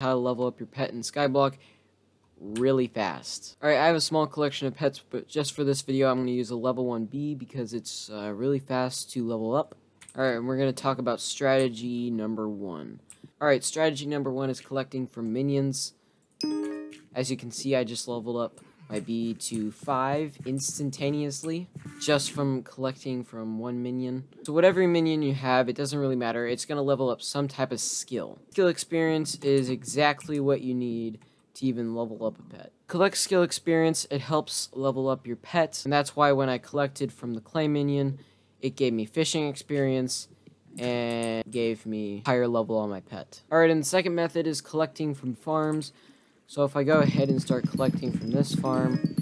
how to level up your pet in Skyblock really fast. Alright, I have a small collection of pets, but just for this video, I'm going to use a level 1 bee because it's uh, really fast to level up. Alright, and we're going to talk about strategy number one. Alright, strategy number one is collecting from minions. As you can see, I just leveled up my bee to 5 instantaneously, just from collecting from one minion. So whatever minion you have, it doesn't really matter, it's going to level up some type of skill. Skill experience is exactly what you need to even level up a pet. Collect skill experience, it helps level up your pets, and that's why when I collected from the clay minion, it gave me fishing experience, and gave me higher level on my pet. Alright, and the second method is collecting from farms. So if I go ahead and start collecting from this farm,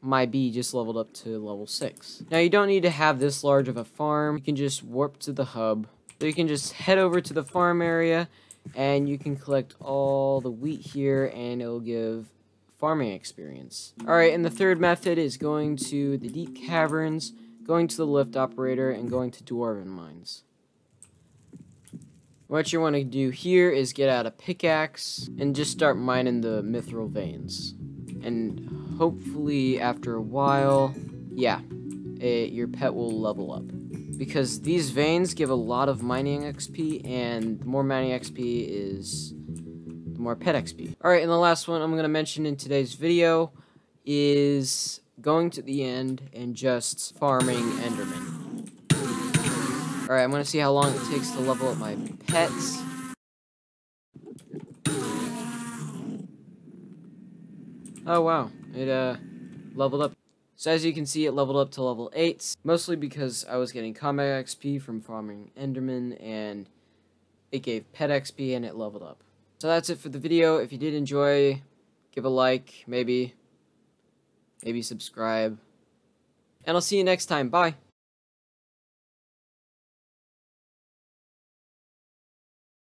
my bee just leveled up to level 6. Now you don't need to have this large of a farm, you can just warp to the hub. So you can just head over to the farm area, and you can collect all the wheat here, and it'll give farming experience. Alright, and the third method is going to the deep caverns, going to the lift operator, and going to dwarven mines. What you want to do here is get out a pickaxe and just start mining the mithril veins. And hopefully after a while, yeah, it, your pet will level up. Because these veins give a lot of mining XP, and the more mining XP is the more pet XP. Alright, and the last one I'm going to mention in today's video is going to the end and just farming Enderman. Alright, I'm gonna see how long it takes to level up my pets. Oh wow, it uh leveled up. So as you can see, it leveled up to level 8, mostly because I was getting combat XP from farming Enderman, and it gave pet XP and it leveled up. So that's it for the video. If you did enjoy, give a like, maybe, maybe subscribe, and I'll see you next time. Bye!